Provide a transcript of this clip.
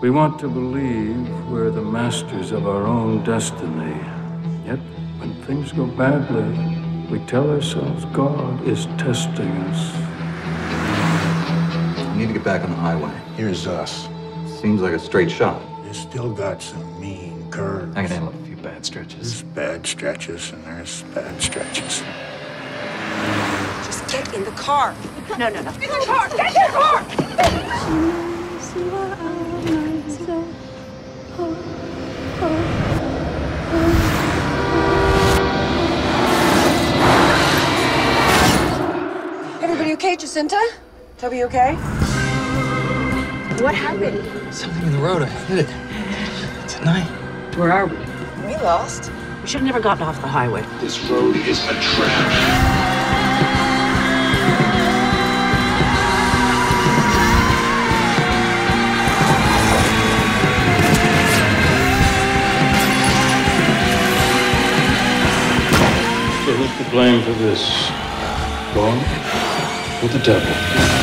We want to believe we're the masters of our own destiny. Yet, when things go badly, we tell ourselves God is testing us. We need to get back on the highway. Here's us. Seems like a straight shot. You still got some mean curves. I can handle a few bad stretches. There's bad stretches and there's bad stretches. Just get in the car. No, no, no. Get in the car! Get in the car! Everybody okay, Jacinta? Toby okay? What happened? Something in the road. I hit it. Tonight. Where are we? We lost. We should have never gotten off the highway. This road is a trap. So who's to blame for this? God or the devil?